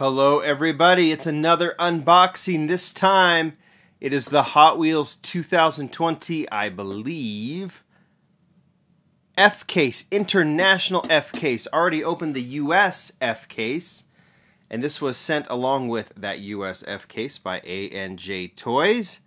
Hello, everybody. It's another unboxing. This time it is the Hot Wheels 2020, I believe. F case, international F case. Already opened the US F case. And this was sent along with that US F case by A&J Toys.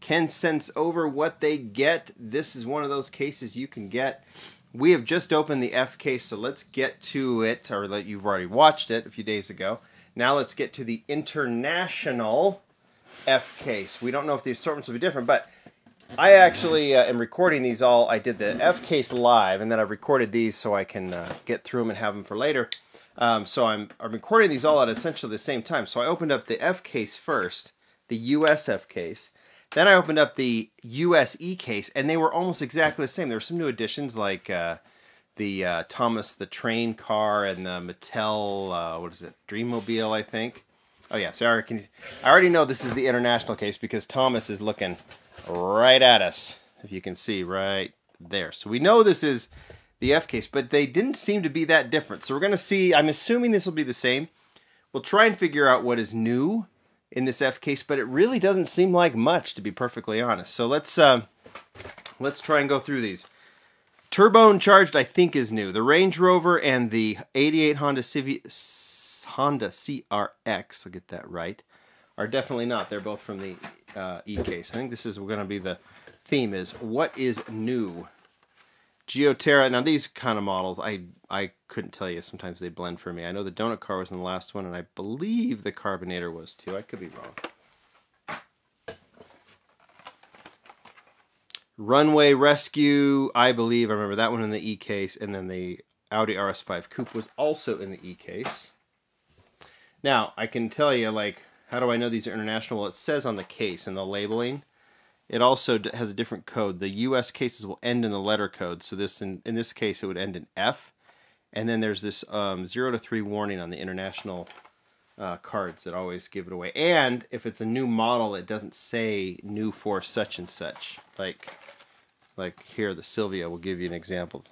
Ken sends over what they get. This is one of those cases you can get. We have just opened the F case, so let's get to it, or that you've already watched it a few days ago. Now let's get to the international F case. We don't know if the assortments will be different, but I actually uh, am recording these all. I did the F case live, and then I've recorded these so I can uh, get through them and have them for later. Um, so I'm, I'm recording these all at essentially the same time. So I opened up the F case first, the USF case. Then I opened up the USE case, and they were almost exactly the same. There were some new additions like uh, the uh, Thomas the Train car and the Mattel, uh, what is it, Dreammobile, I think. Oh yeah, so I already, I already know this is the international case because Thomas is looking right at us, if you can see right there. So we know this is the F case, but they didn't seem to be that different. So we're going to see, I'm assuming this will be the same. We'll try and figure out what is new in this F case, but it really doesn't seem like much, to be perfectly honest. So let's, uh, let's try and go through these. Turbo charged, I think, is new. The Range Rover and the 88 Honda Civic, Honda CRX, I'll get that right, are definitely not. They're both from the uh, E-case. I think this is going to be the theme is what is new? Geoterra. Now these kind of models, I I couldn't tell you. Sometimes they blend for me. I know the donut car was in the last one, and I believe the carbonator was too. I could be wrong. Runway Rescue, I believe. I remember that one in the E case, and then the Audi RS5 Coupe was also in the E case. Now, I can tell you, like, how do I know these are international? Well, it says on the case and the labeling. It also has a different code. The U.S. cases will end in the letter code, so this in, in this case it would end in F, and then there's this um, zero to three warning on the international uh, cards that always give it away. And if it's a new model, it doesn't say new for such and such. Like like here, the Silvia will give you an example.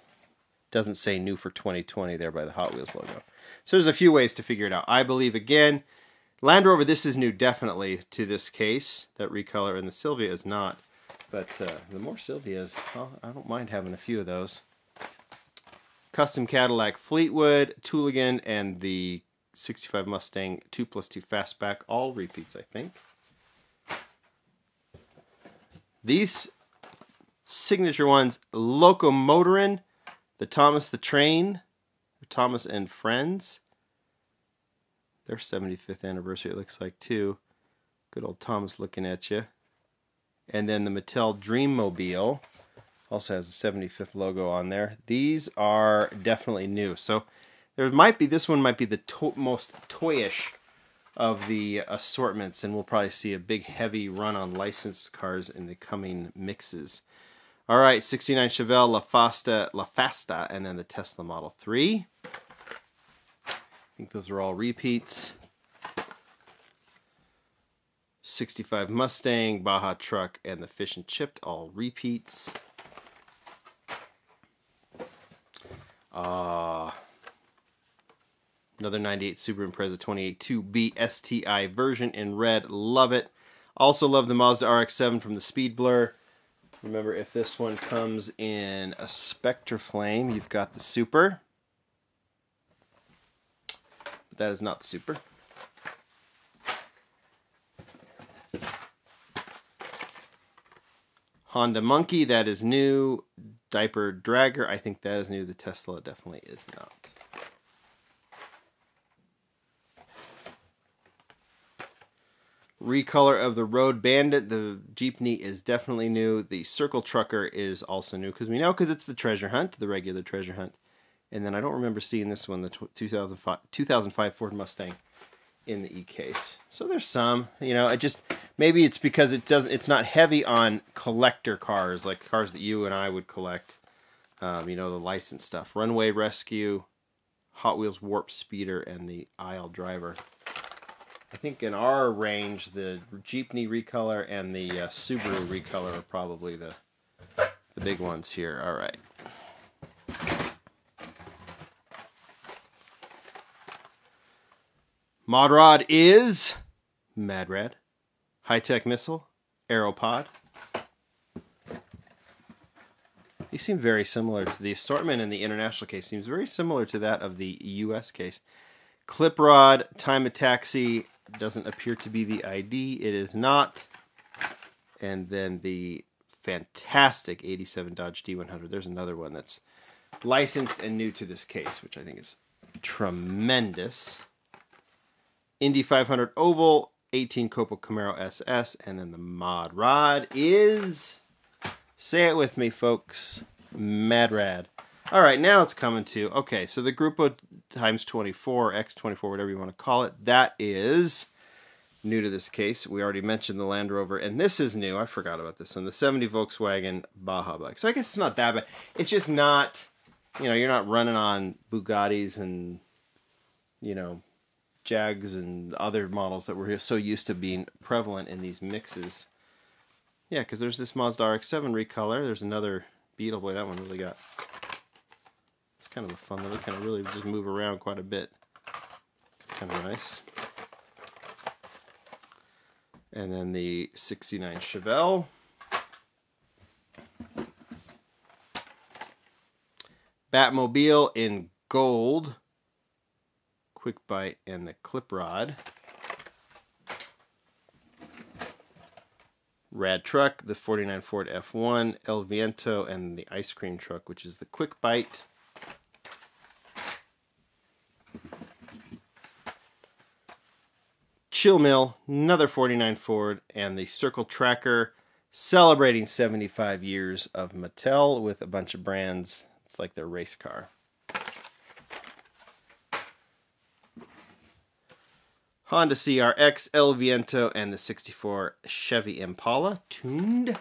Doesn't say new for 2020 there by the Hot Wheels logo. So there's a few ways to figure it out. I believe, again, Land Rover, this is new definitely to this case. That recolor, and the Silvia is not. But uh, the more Silvias, well, I don't mind having a few of those. Custom Cadillac Fleetwood, Tooligan, and the 65 Mustang 2 plus 2 Fastback, all repeats, I think. These signature ones Locomotorin, the Thomas the Train, Thomas and Friends. Their 75th anniversary, it looks like, too. Good old Thomas looking at you. And then the Mattel Dreammobile also has a 75th logo on there. These are definitely new. So there might be, this one might be the to most toyish of the assortments, and we'll probably see a big heavy run on licensed cars in the coming mixes. All right, 69 Chevelle, La Fasta, La Fasta, and then the Tesla Model 3. I think those are all repeats. 65 Mustang, Baja Truck, and the Fish and Chipped, all repeats. Uh, another 98 Subaru Impreza 28 2B STI version in red. Love it. Also love the Mazda RX-7 from the Speed Blur. Remember, if this one comes in a Spectraflame, you've got the Super. But that is not the Super. Honda Monkey, that is new. Diaper Dragger, I think that is new. The Tesla definitely is not. Recolor of the Road Bandit. The Jeepney is definitely new. The Circle Tracker is also new because we know because it's the treasure hunt, the regular treasure hunt. And then I don't remember seeing this one, the 2005, 2005 Ford Mustang in the e-case. So there's some, you know, it just maybe it's because it doesn't it's not heavy on collector cars like cars that you and I would collect. Um, you know, the license stuff. Runway Rescue, Hot Wheels Warp Speeder and the Aisle Driver. I think in our range, the Jeepney recolor and the uh, Subaru recolor are probably the the big ones here. All right. Mod Rod is Mad Rad. High Tech Missile, Aeropod. These seem very similar to the assortment in the international case. Seems very similar to that of the U.S. case. Clip Rod, Time Taxi doesn't appear to be the ID. It is not. And then the fantastic 87 Dodge D100. There's another one that's licensed and new to this case, which I think is tremendous. Indy 500 Oval, 18 COPO Camaro SS, and then the mod rod is. Say it with me, folks. Mad Rad. All right, now it's coming to. Okay, so the Grupo times 24, X24, whatever you want to call it, that is new to this case. We already mentioned the Land Rover, and this is new. I forgot about this one. The 70 Volkswagen Baja bike. So I guess it's not that bad. It's just not, you know, you're not running on Bugattis and, you know, Jags and other models that we're so used to being prevalent in these mixes. Yeah, because there's this Mazda RX-7 recolor. There's another Beetle. Boy, that one really got... Kind of a fun little, kind of really just move around quite a bit. Kind of nice. And then the 69 Chevelle. Batmobile in gold. Quick Bite and the Clip Rod. Rad Truck, the 49 Ford F1, El Viento, and the Ice Cream Truck, which is the Quick Bite. Chill Mill, another 49 Ford, and the Circle Tracker, celebrating 75 years of Mattel with a bunch of brands. It's like their race car. Honda CRX, El Viento, and the 64 Chevy Impala, tuned.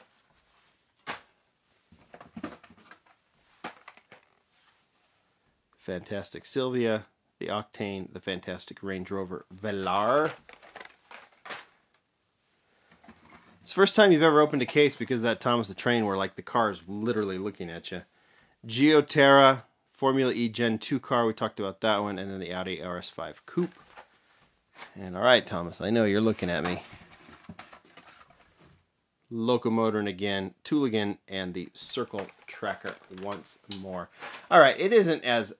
Fantastic Silvia, the Octane, the fantastic Range Rover Velar. First time you've ever opened a case because that Thomas the Train where like the car is literally looking at you. Geoterra, Formula E Gen 2 car, we talked about that one, and then the Audi RS5 Coupe. And all right, Thomas, I know you're looking at me. Locomotoring again, Tooligan, and the Circle Tracker once more. All right, it isn't as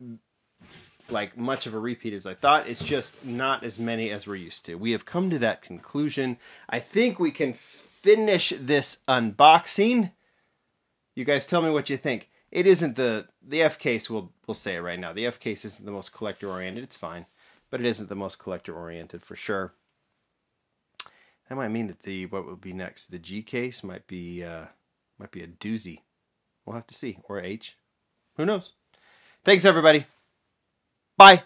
like much of a repeat as I thought. It's just not as many as we're used to. We have come to that conclusion. I think we can finish this unboxing. You guys tell me what you think. It isn't the the F case. We'll we'll say it right now. The F case isn't the most collector oriented. It's fine but it isn't the most collector oriented for sure. That might mean that the what would be next, the G case might be uh, might be a doozy. We'll have to see, or H. Who knows? Thanks everybody. Bye.